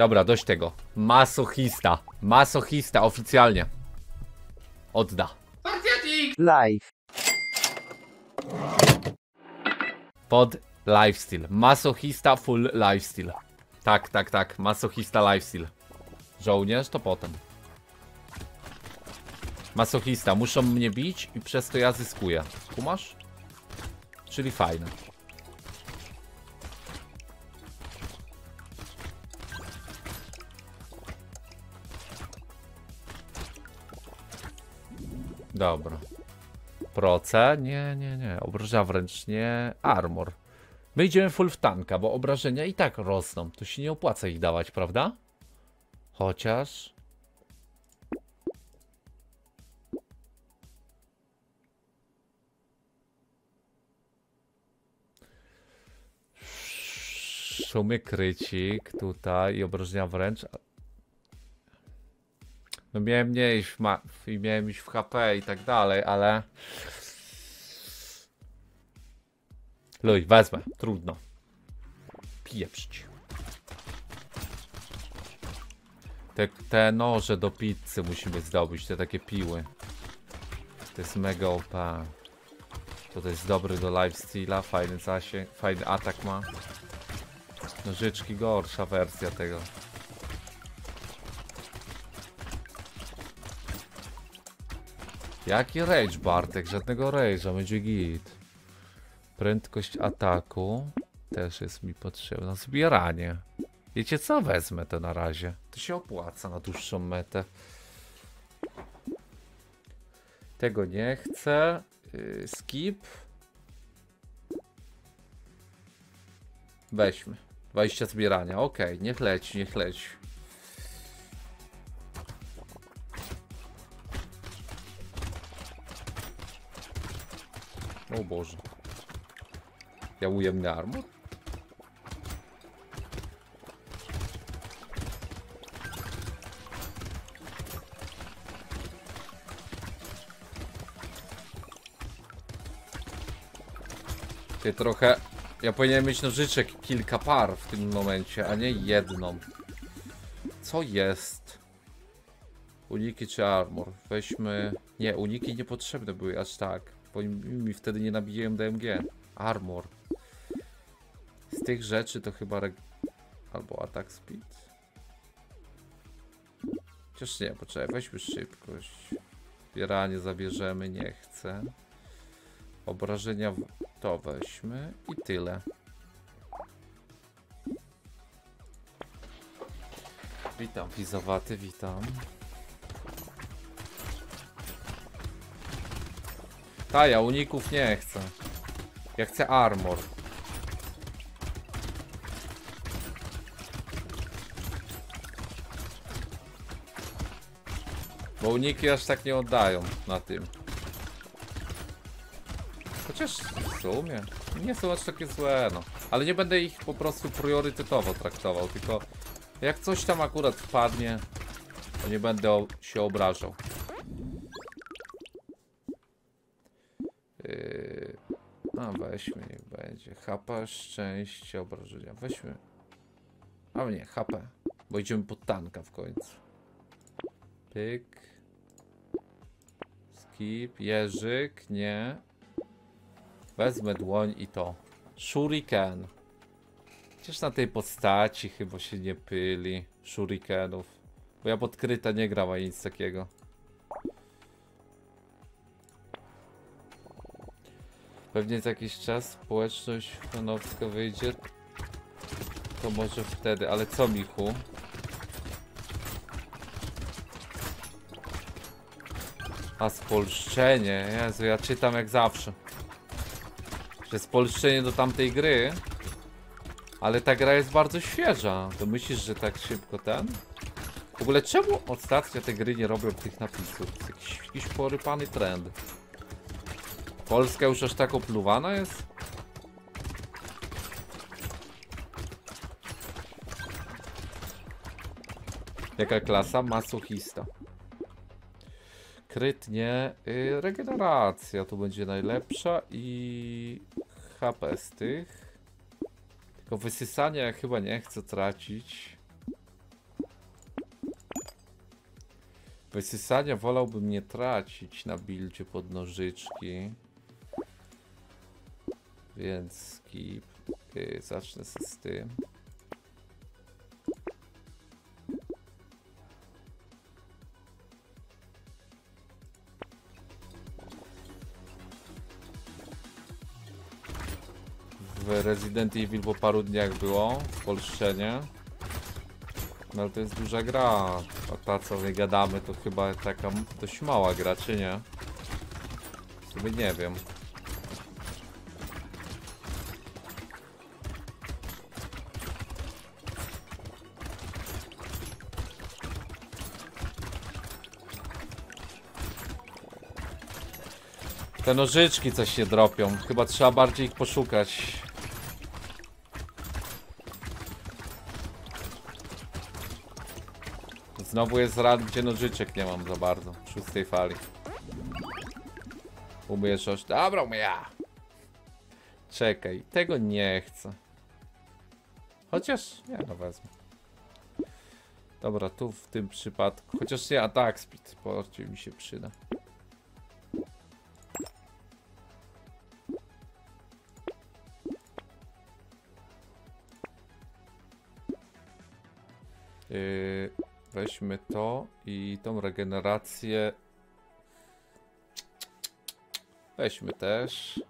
Dobra, dość tego. Masochista. Masochista oficjalnie. Odda. live, Pod lifestyle. Masochista full lifestyle. Tak, tak, tak. Masochista lifestyle. Żołnierz to potem. Masochista. Muszą mnie bić i przez to ja zyskuję. Kumasz? Czyli fajne. Dobra. Proce? Nie, nie, nie. Obrażenia wręcz nie. Armor. My idziemy full w tanka, bo obrażenia i tak rosną. To się nie opłaca ich dawać, prawda? Chociaż... Szumy krycik tutaj i obrażenia wręcz. No miałem mniej w ma- i miałem iść w HP i tak dalej, ale... Luj, wezmę, trudno. Pieprzyć. Te, te noże do pizzy musimy zdobyć, te takie piły. To jest mega OP. To, to jest dobry do lifesteala, fajny zasięg, fajny atak ma. Nożyczki gorsza wersja tego. Jaki rage Bartek? Żadnego rage'a, będzie git. Prędkość ataku też jest mi potrzebna. Zbieranie. Wiecie co? Wezmę to na razie. To się opłaca na dłuższą metę. Tego nie chcę. Yy, skip. Weźmy. 20 zbierania. Okej, niech leci, niech leci. O Boże. Ja ujemny armor? Ty trochę... Ja powinienem mieć nożyczek kilka par w tym momencie, a nie jedną. Co jest? Uniki czy armor? Weźmy... Nie, uniki niepotrzebne były aż tak. Bo mi wtedy nie nabijają DMG. Armor. Z tych rzeczy to chyba... Albo attack speed. Chociaż nie, poczekaj, weźmy szybkość. Zbieranie zabierzemy, nie chcę. Obrażenia to weźmy i tyle. Witam, wizowaty, witam. Ta, ja uników nie chcę. Ja chcę armor. Bo uniki aż tak nie oddają na tym. Chociaż w sumie nie są aż takie złe, no. Ale nie będę ich po prostu priorytetowo traktował, tylko jak coś tam akurat wpadnie, to nie będę się obrażał. Yy... A weźmy, niech będzie. HP, szczęście, obrażenia. Weźmy. A nie, HP. Bo idziemy pod tanka w końcu. Pyk. Skip, jeżyk, nie. Wezmę dłoń i to. Shuriken. Chociaż na tej postaci chyba się nie pyli. Shurikenów. Bo ja podkryta nie gram ani nic takiego. Pewnie za jakiś czas społeczność fanowska wyjdzie. To może wtedy, ale co Michu? A spolszczenie, Jezu, ja czytam jak zawsze. Że spolszczenie do tamtej gry. Ale ta gra jest bardzo świeża. To myślisz, że tak szybko ten? W ogóle czemu ostatnio te gry nie robią tych napisów? Jakiś, jakiś porypany trend. Polska już aż tak opluwana jest? Jaka klasa? Masochista. Kryt nie. Y, regeneracja tu będzie najlepsza i HP z tych. Tylko wysysania chyba nie chcę tracić. Wysysania wolałbym nie tracić na bildzie pod nożyczki. Więc skip. Zacznę z tym. W Resident Evil po paru dniach było spolszczenie. No ale to jest duża gra, a ta co my gadamy to chyba taka dość mała gra, czy nie? W sumie nie wiem. Te nożyczki coś się dropią, chyba trzeba bardziej ich poszukać. Znowu jest rad, gdzie nożyczek nie mam za bardzo. W szóstej fali. Umieszczasz. Dobra, umie. Czekaj, tego nie chcę. Chociaż, nie no wezmę. Dobra, tu w tym przypadku. Chociaż nie, atak speed. Bardziej mi się przyda. Yy, weźmy to i tą regenerację. Weźmy też.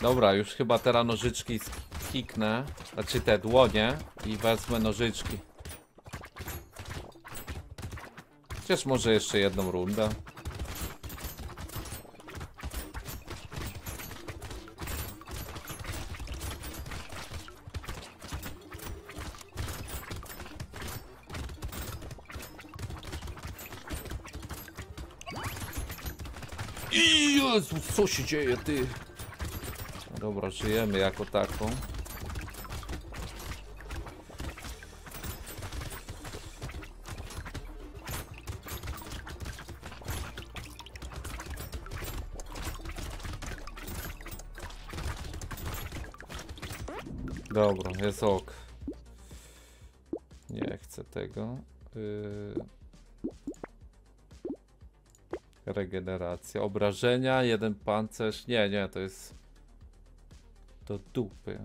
Dobra, już chyba teraz nożyczki skiknę. Znaczy te dłonie i wezmę nożyczki. Chociaż może jeszcze jedną rundę. Co się dzieje, ty? Dobra, żyjemy jako taką. Dobra, jest ok. Nie chcę tego. Yy... Regeneracja. Obrażenia, jeden pancerz. Nie, nie, to jest do dupy.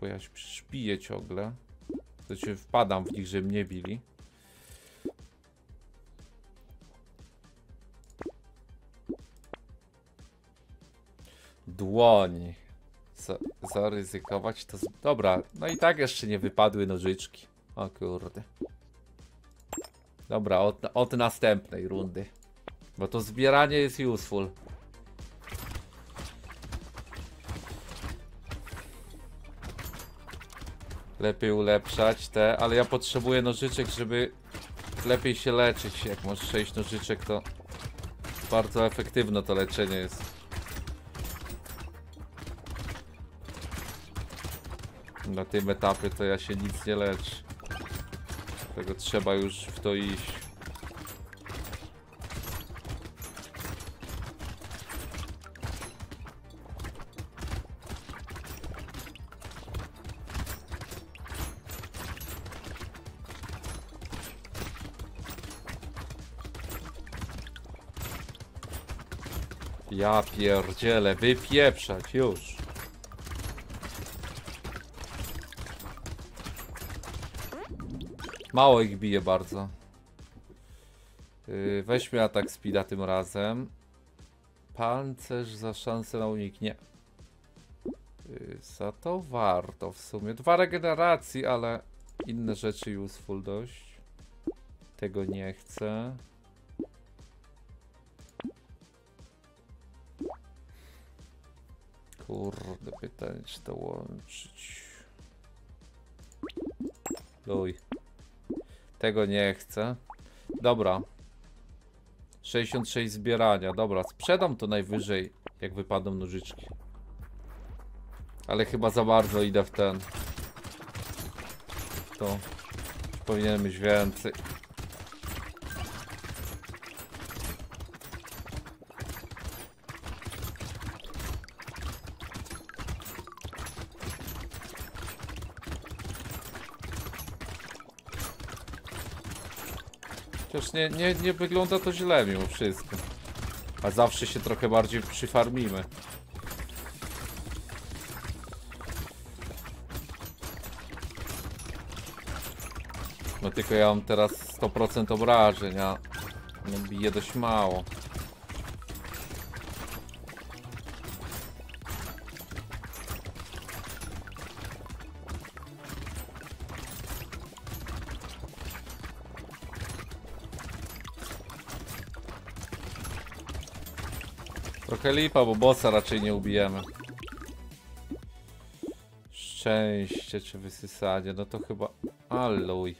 Bo ja szpiję ciągle. To się wpadam w nich, że mnie bili. Dłoń. Za, zaryzykować to. Dobra, no i tak jeszcze nie wypadły nożyczki. O kurde. Dobra, od, od następnej rundy. Bo to zbieranie jest useful. Lepiej ulepszać te, ale ja potrzebuję nożyczek, żeby lepiej się leczyć. Jak masz 6 nożyczek, to bardzo efektywne to leczenie jest. Na tym etapie to ja się nic nie leczę. Tego trzeba już w to iść. Ja pierdzielę, wypieprzać już. Mało ich bije bardzo. Yy, weźmy atak speeda tym razem. Pancerz za szansę na unik. Nie. Yy, za to warto w sumie. Dwa regeneracji, ale inne rzeczy useful dość. Tego nie chcę. Kurde, pytanie, czy to łączyć. Luj. Tego nie chcę. Dobra. 66 zbierania. Dobra, sprzedam to najwyżej, jak wypadną nożyczki. Ale chyba za bardzo idę w ten. To. Powinien mieć więcej. Chociaż nie, nie, nie wygląda to źle mimo wszystko. A zawsze się trochę bardziej przyfarmimy. No tylko ja mam teraz 100% obrażeń, a no, bije dość mało. Trochę lipa, bo bossa raczej nie ubijemy. Szczęście czy wysysanie, no to chyba... Alluj.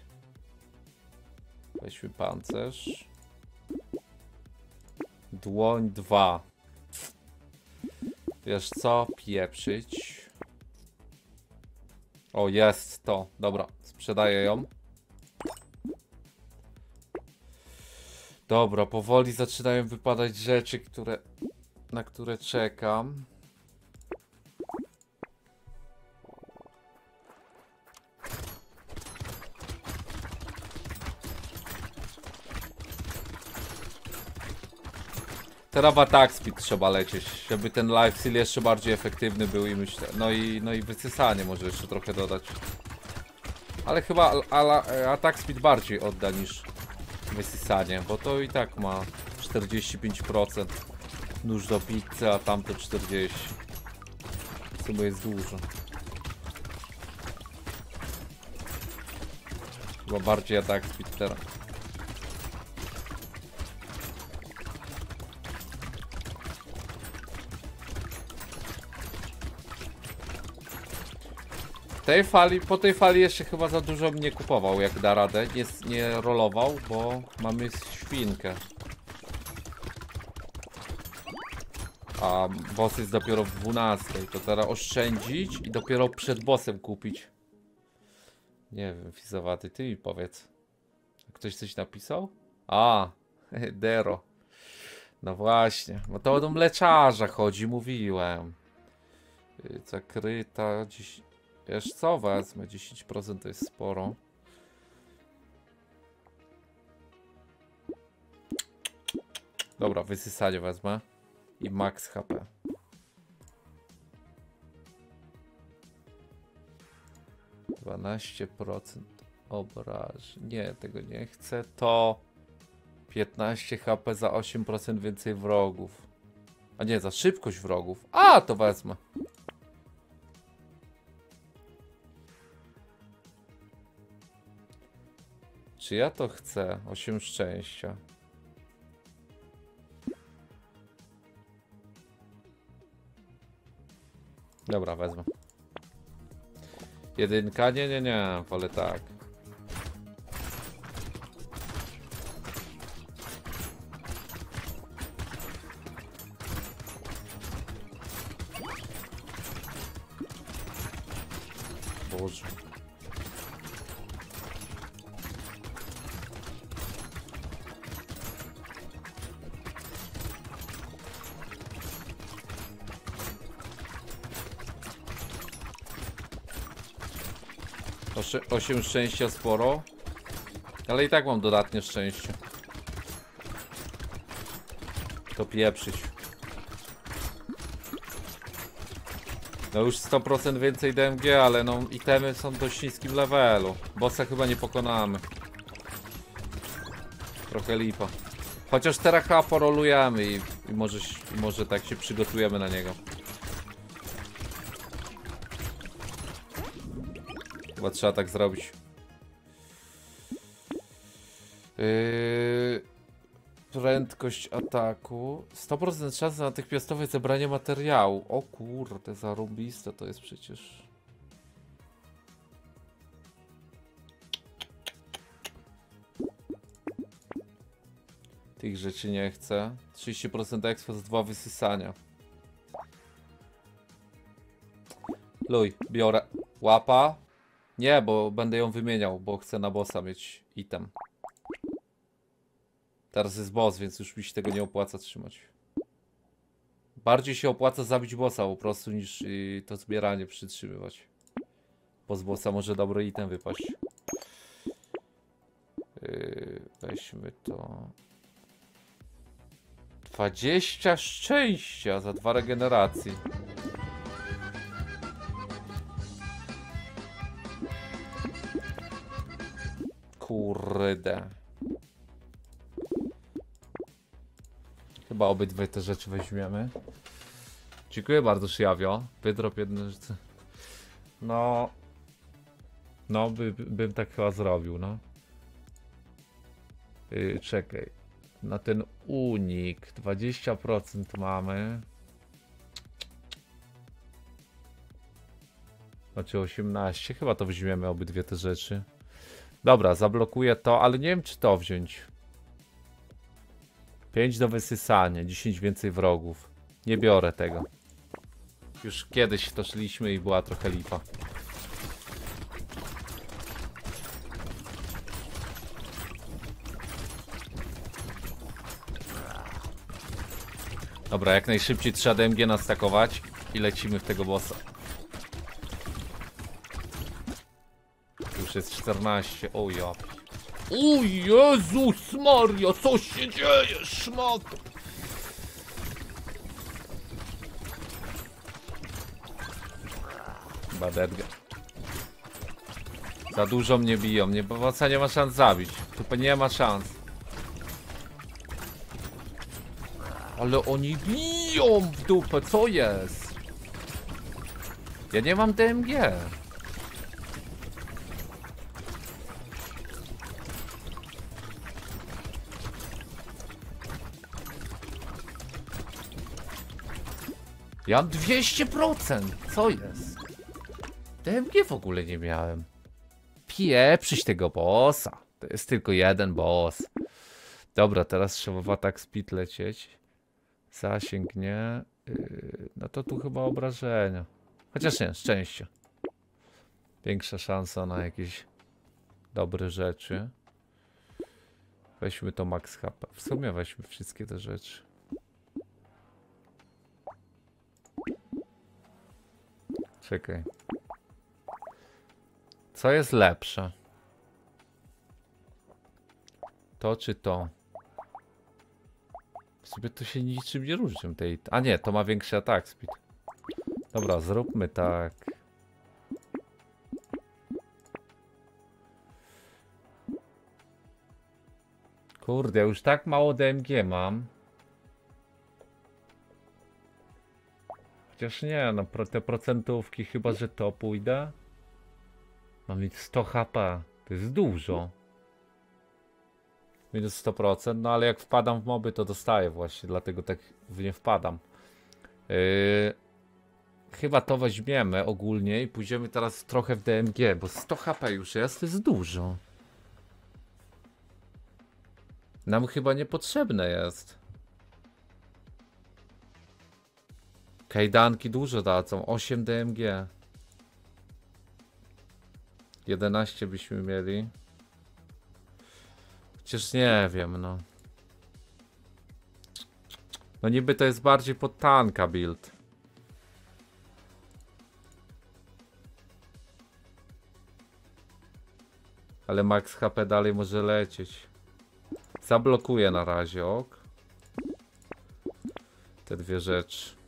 Weźmy pancerz. Dłoń 2. Wiesz co? Pieprzyć. O, jest to. Dobra, sprzedaję ją. Dobra, powoli zaczynają wypadać rzeczy, które, na które czekam. Teraz w attack speed trzeba lecieć, żeby ten life steal jeszcze bardziej efektywny był i myślę. No i, no i wysysanie może jeszcze trochę dodać. Ale chyba al- ala, attack speed bardziej odda niż wysysanie, bo to i tak ma 45% nóż do pizzy, a tamto 40%. W sumie jest dużo. Chyba bardziej attack speed teraz. tej fali, po tej fali jeszcze chyba za dużo mnie kupował, jak da radę. Nie, nie rolował, bo mamy świnkę. A boss jest dopiero w 12. To teraz oszczędzić i dopiero przed bossem kupić. Nie wiem, fizowaty, ty mi powiedz. Ktoś coś napisał? A, Dero. No właśnie, bo to o mleczarza chodzi, mówiłem. Y, Zakryta dziś. Wiesz co, wezmę 10% to jest sporo. Dobra, wysysanie wezmę. I max HP. Dwanaście procent obraż. Nie, tego nie chcę. To 15 HP za 8% więcej wrogów. A nie, za szybkość wrogów. A, to wezmę. Czy ja to chcę? 8 szczęścia. Dobra, wezmę. Jedynka? Nie, nie, nie. Wolę tak. 8 szczęścia sporo. Ale i tak mam dodatnie szczęście. To pieprzyć. No już 100% więcej DMG, ale no itemy są dość niskim levelu. Bossa chyba nie pokonamy. Trochę lipa. Chociaż teraz porolujemy i, i, może, i może tak się przygotujemy na niego. Chyba trzeba tak zrobić. Yy, prędkość ataku. 100% szans na natychmiastowe zebranie materiału. O kurde, zarąbiste to jest przecież. Tych rzeczy nie chcę. 30% expo z dwa wysysania. Luj, biorę. Łapa. Nie, bo będę ją wymieniał, bo chcę na bossa mieć item. Teraz jest boss, więc już mi się tego nie opłaca trzymać. Bardziej się opłaca zabić bossa po prostu niż y, to zbieranie przytrzymywać. Bo z bossa może dobry item wypaść. Yy, weźmy to. 20 szczęścia za dwa regeneracji. Kurde. Chyba obydwie te rzeczy weźmiemy. Dziękuję bardzo, Szyjawio. Wydrop jedne rzeczy. No. No, by, by, bym tak chyba zrobił, no. Yy, czekaj. Na ten unik 20% mamy. Znaczy 18. Chyba to weźmiemy obydwie te rzeczy. Dobra, zablokuję to, ale nie wiem czy to wziąć. 5 do wysysania, 10 więcej wrogów. Nie biorę tego. Już kiedyś to szliśmy i była trochę lipa. Dobra, jak najszybciej trzeba DMG nastakować i lecimy w tego bossa. Już jest 14. O ja. O Jezus Maria, co się dzieje, szmato? Badedga. Za dużo mnie biją, nie, bossa nie ma szans zabić. Tu nie ma szans. Ale oni biją w dupę, co jest? Ja nie mam DMG. Ja mam 200%! Co jest? DMG w ogóle nie miałem. Pieprzyć tego bossa. To jest tylko jeden boss. Dobra, teraz trzeba w atak speed lecieć. Zasięg nie. Yy, no to tu chyba obrażenia. Chociaż nie, szczęście. Większa szansa na jakieś dobre rzeczy. Weźmy to max HP. W sumie weźmy wszystkie te rzeczy. Czekaj. Co jest lepsze? To czy to? W sumie to się niczym nie różni tej. A nie, to ma większy atak speed. Dobra, zróbmy tak. Kurde, już tak mało DMG mam. Chociaż nie, no pro, te procentówki chyba, że to pójdę. Mam mieć 100 HP. To jest dużo. Minus 100%, no ale jak wpadam w moby, to dostaję właśnie, dlatego tak w nie wpadam. Yy, chyba to weźmiemy ogólnie i pójdziemy teraz trochę w DMG, bo 100 HP już jest, to jest dużo. Nam chyba niepotrzebne jest. Kajdanki dużo dadzą, 8 DMG. 11 byśmy mieli. Przecież nie wiem, no. No niby to jest bardziej pod tanka build. Ale max HP dalej może lecieć. Zablokuję na razie, ok. Te dwie rzeczy.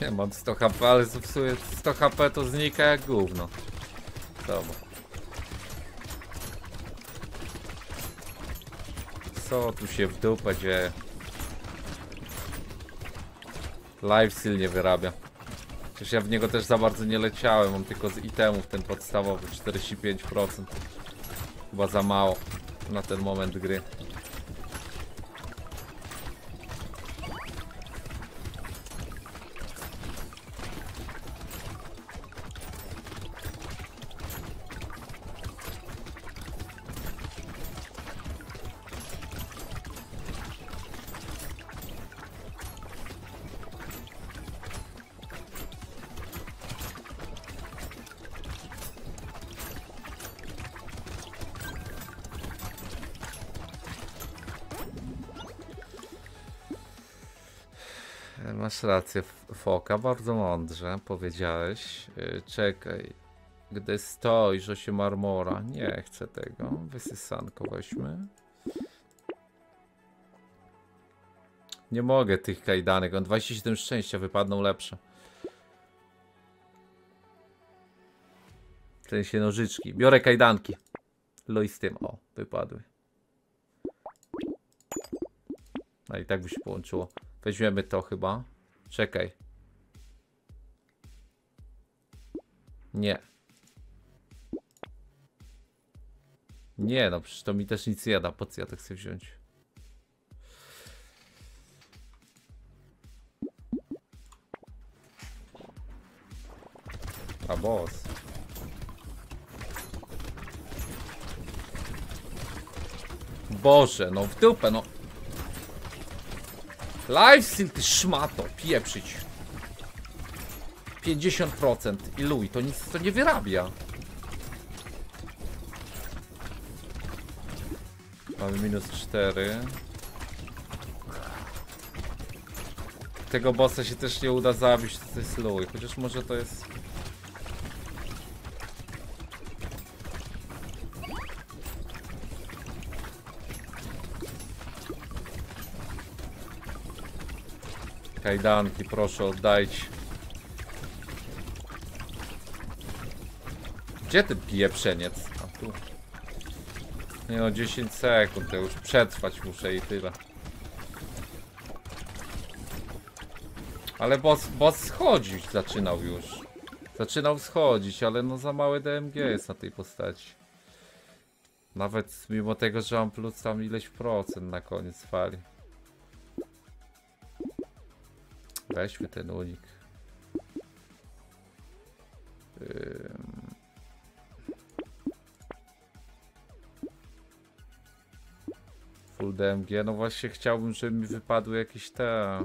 Nie mam 100 HP, ale sumie 100 HP to znika jak gówno. Dobra. Co tu się w dupę dzieje? Lifesteal nie wyrabia. Przecież ja w niego też za bardzo nie leciałem, mam tylko z itemów ten podstawowy 45%. Chyba za mało na ten moment gry. Masz rację, Foka, bardzo mądrze powiedziałeś. Yy, Czekaj. Gdy stoisz, że się marmora. Nie chcę tego. Wysysanko weźmy. Nie mogę tych kajdanek. On 27 szczęścia wypadną lepsze. W sensie nożyczki. Biorę kajdanki. Loj z tym. O, wypadły. No i tak by się połączyło. Weźmiemy to chyba. Czekaj. Nie. Nie, no przecież to mi też nic nie da. Po co ja to chcę wziąć? A boss. Boże, no w dupę, no. Lifesteal, ty szmato, pieprzyć. 50% i luj, to nic to nie wyrabia. Mamy minus 4. Tego bossa się też nie uda zabić, to jest luj, chociaż może to jest... Kajdanki, proszę oddajcie. Gdzie ten pieprzeniec? A tu. Nie no, 10 sekund, to już przetrwać muszę i tyle. Ale boss, boss schodzić zaczynał już. Zaczynał schodzić, ale no za małe DMG jest na tej postaci. Nawet mimo tego, że mam plus tam ileś procent na koniec fali. Weźmy ten unik. Full DMG, no właśnie chciałbym, żeby mi wypadły jakieś te...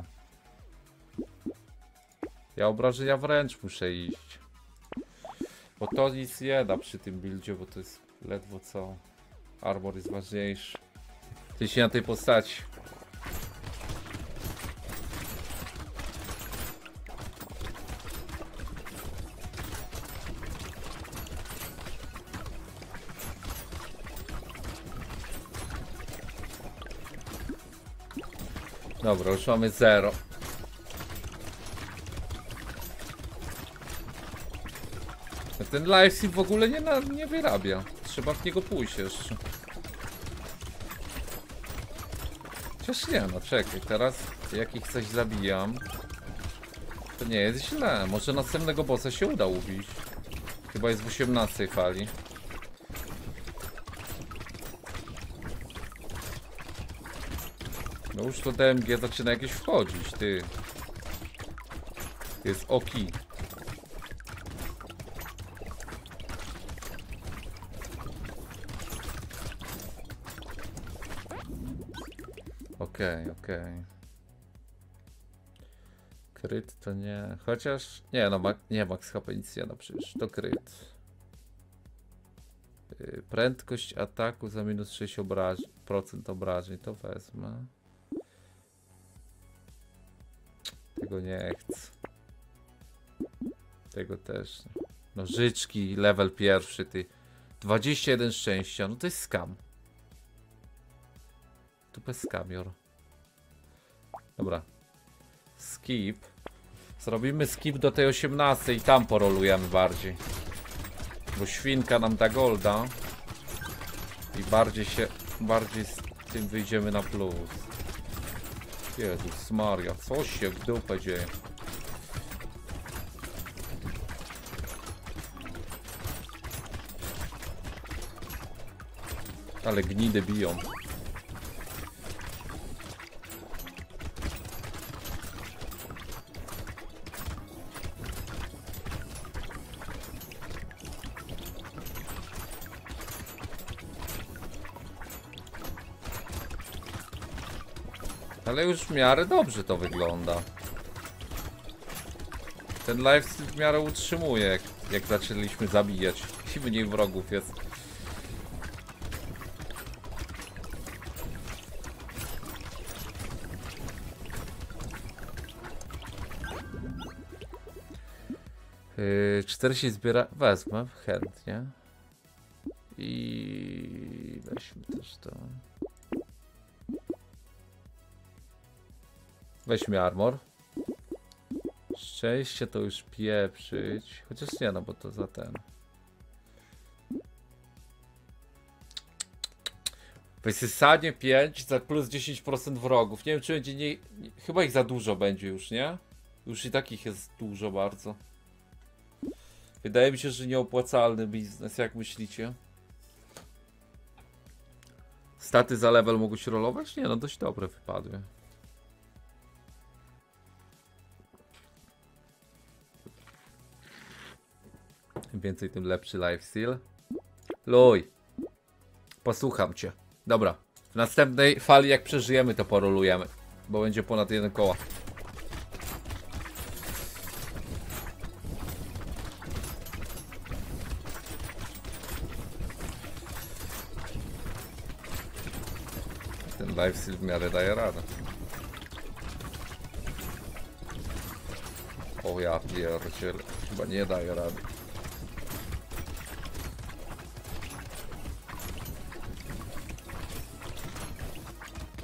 Ja obrażenia wręcz muszę iść. Bo to nic nie da przy tym buildzie, bo to jest ledwo co. Armor jest ważniejszy. Ty się na tej postaci. Dobra, już mamy zero. Ten livestream w ogóle nie, na, nie wyrabia. Trzeba w niego pójść jeszcze. Chociaż nie, no czekaj, teraz jak ich coś zabijam, to nie jest źle. Może następnego bossa się uda ubić. Chyba jest w 18 fali. No już to DMG zaczyna jakieś wchodzić, ty. Jest oki. Okej, okej. Kryt to nie. Chociaż. Nie, no, mak, nie, max HP nic nie da przecież. To kryt. Yy, Prędkość ataku za minus 6 obraż procent obrażeń. To wezmę. Tego nie chcę. Tego też. Nożyczki, level pierwszy, ty. 21 szczęścia, no to jest skam. Tu bez skamior. Dobra. Skip. Zrobimy skip do tej 18 i tam porolujemy bardziej. Bo świnka nam da golda. I bardziej się, bardziej z tym wyjdziemy na plus. Jezus Maria, co się w dupę dzieje? Ale gnidy biją. Już w miarę dobrze to wygląda. Ten lifestyle w miarę utrzymuje, jak, jak zaczęliśmy zabijać. I mniej wrogów jest. Yy, 40 zbiera. Wezmę chętnie. I weźmy też to. Weźmy armor. Szczęście to już pieprzyć. Chociaż nie, no bo to za ten. Wysysanie 5 za plus 10% wrogów. Nie wiem, czy będzie nie, nie. Chyba ich za dużo będzie już, nie? Już i takich jest dużo bardzo. Wydaje mi się, że nieopłacalny biznes. Jak myślicie? Staty za level mogą się rolować? Nie, no dość dobre wypadły. Więcej, tym lepszy lifestyle. Luj. Posłucham cię. Dobra. W następnej fali, jak przeżyjemy, to porolujemy. Bo będzie ponad jeden koła. Ten lifestyle w miarę daje radę. O ja pierdzielę. Chyba nie daje rady.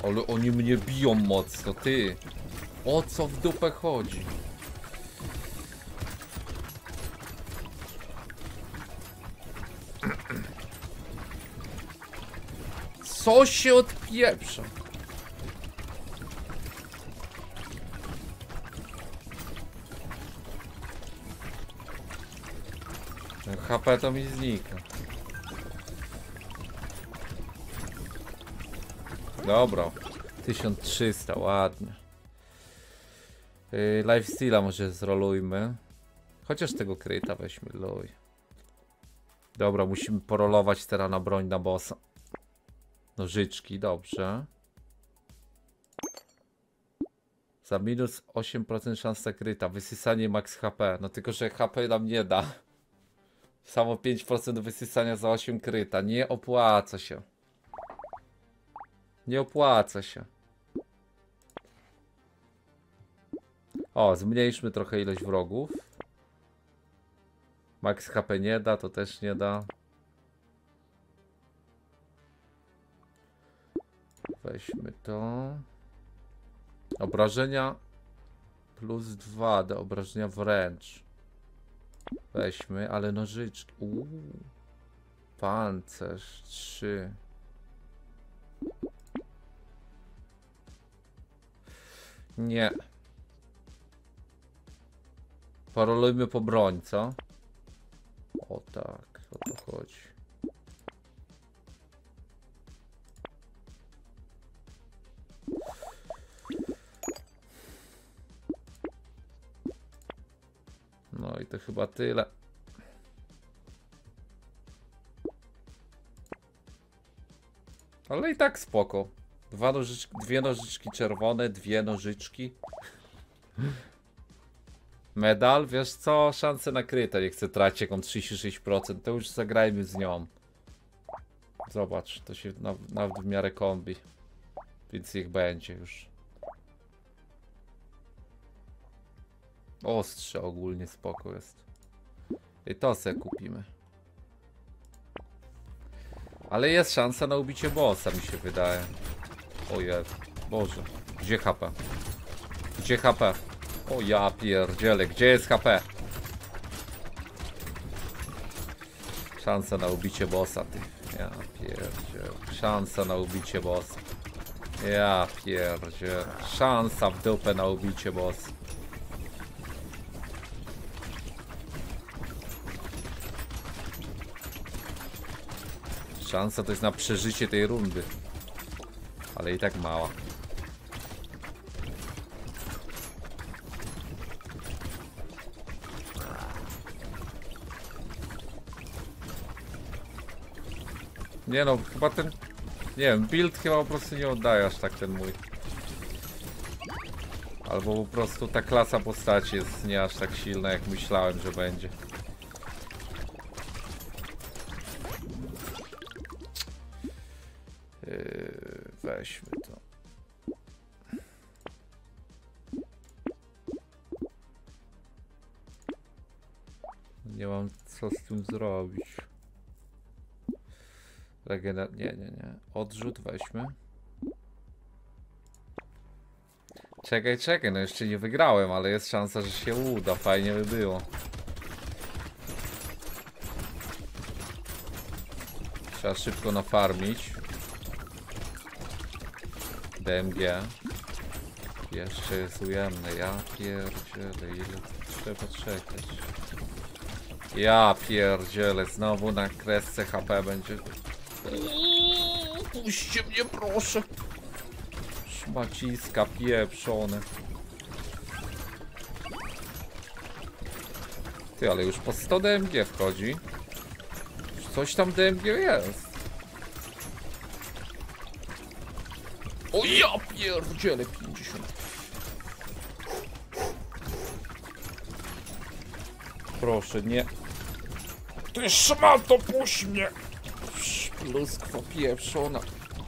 Ale oni mnie biją mocno, ty. O co w dupę chodzi? Co się odpieprza? HP to mi znika. Dobra. 1300, ładnie. Yy, Lifesteala może zrolujmy. Chociaż tego kryta weźmy, luj. Dobra, musimy porolować teraz na broń na bossa. Nożyczki, dobrze. Za minus 8% szansa kryta. Wysysanie max HP. No tylko, że HP nam nie da. Samo 5% wysysania za 8 kryta. Nie opłaca się. Nie opłaca się. O, zmniejszmy trochę ilość wrogów. Max HP nie da, to też nie da. Weźmy to. Obrażenia plus 2 do obrażenia wręcz. Weźmy, ale nożyczki. Uuu. Pancerz 3. Nie. Porolujmy po broń, co? O tak, o to chodzi. No i to chyba tyle. Ale i tak spoko. Dwa nożyczki, dwie nożyczki czerwone, dwie nożyczki. Medal, wiesz co? Szanse nakryte, nie chcę tracić jaką 36%, to już zagrajmy z nią. Zobacz, to się na, nawet w miarę kombi. Więc ich będzie już. Ostrze ogólnie spoko jest. I to se kupimy. Ale jest szansa na ubicie bossa, mi się wydaje. O. Boże. Gdzie HP? Gdzie HP? O ja pierdzielę, gdzie jest HP? Szansa na ubicie bossa, ty. Ja pierdzielę. Szansa na ubicie bossa. Ja pierdzielę. Szansa w dupę na ubicie bossa. Szansa to jest na przeżycie tej rundy. Ale i tak mała. Nie no, chyba ten... Nie wiem, build chyba po prostu nie oddaje aż tak ten mój. Albo po prostu ta klasa postaci jest nie aż tak silna jak myślałem, że będzie. Regener... Nie, nie, nie. Odrzut weźmy. Czekaj, czekaj, no jeszcze nie wygrałem, ale jest szansa, że się uda. Fajnie by było. Trzeba szybko nafarmić. DMG. Jeszcze jest ujemny. Ja pierdzielę, ile trzeba czekać. Ja pierdzielę, znowu na kresce HP będzie. Puśćcie mnie proszę. Szmaciska pieprzone. Ty, ale już po 100 DMG wchodzi. Coś tam DMG jest. O ja pierdzielę 50. Proszę, nie. Ty szmato, puść mnie! Pluskwa pieprzona.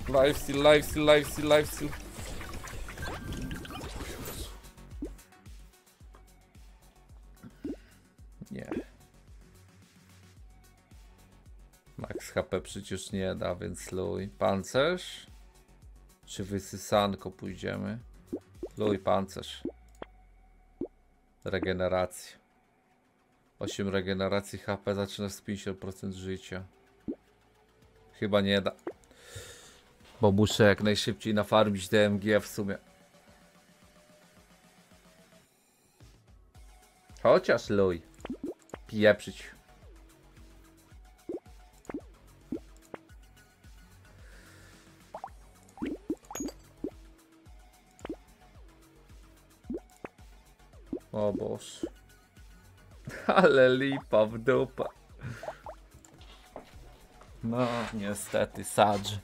Lifesteal, lifesteal, lifesteal, lifesteal. Nie. Max HP przecież nie da, więc luj. Pancerz? Czy wysysanko pójdziemy? Luj, pancerz. Regeneracja. 8 regeneracji HP zaczyna z 50% życia. Chyba nie da. Bo muszę jak najszybciej nafarmić DMG w sumie. Chociaż luj. Pieprzyć. O Boże. Ale lipa w dupę. No, niestety, sadż.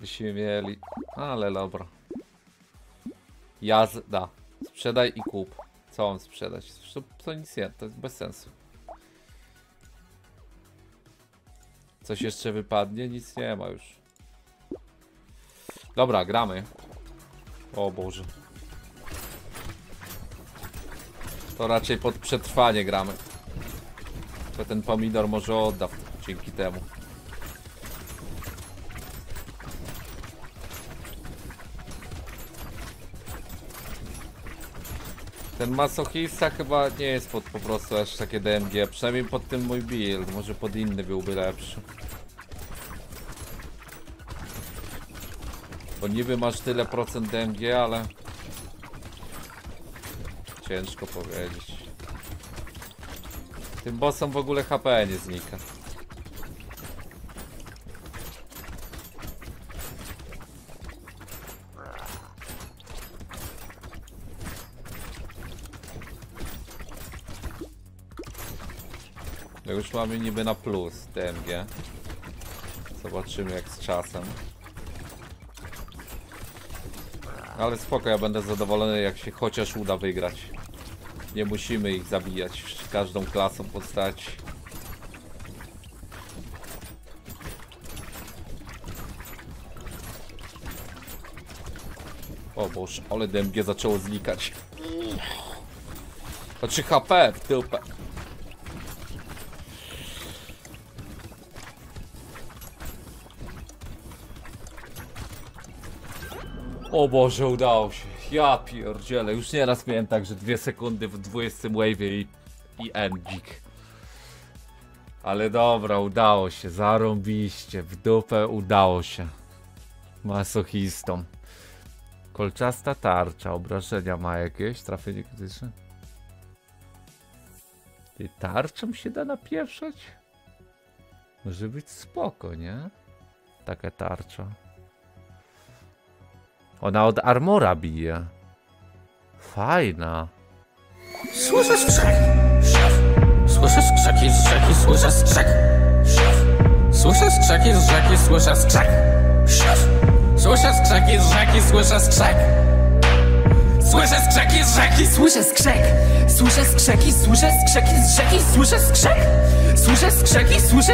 Byśmy mieli. Ale dobra. Jazda. Sprzedaj i kup. Co mam sprzedać? To, to nic nie, to jest bez sensu. Coś jeszcze wypadnie? Nic nie ma już. Dobra, gramy. O Boże. To raczej pod przetrwanie gramy. To ten pomidor może odda dzięki temu. Ten masochista chyba nie jest pod po prostu aż takie DMG, przynajmniej pod tym mój build, może pod inny byłby lepszy. Bo niby masz tyle procent DMG, ale ciężko powiedzieć. Tym bossom w ogóle HP nie znika. Mamy niby na plus DMG. Zobaczymy jak z czasem. Ale spoko, ja będę zadowolony jak się chociaż uda wygrać. Nie musimy ich zabijać każdą klasą postaci. O Boże, ale DMG zaczęło znikać. Znaczy HP w. O Boże, udało się. Ja pierdzielę, już nieraz miałem tak, że dwie sekundy w 20 wave'ie i, i. Ale dobra, udało się, zarąbiście, w dupę udało się. Masochistą. Kolczasta tarcza, obrażenia ma jakieś, trafienie krytyczne? Ty tarczą się da napieprzać? Może być spoko, nie? Taka tarcza. Ona od armora bije. Fajna. Słyszę skrzek. Słyszę skrzeki z rzeki, słyszę skrzek. Słyszę skrzeki z rzeki, słyszę skrzek. Słyszę skrzeki z rzeki, słyszę skrzek. Słyszę skrzeki z rzeki, Słyszę skrzek, słyszę skrzeki, słyszę skrzeki z rzeki, słyszę skrzek, słyszę skrzeki, słyszę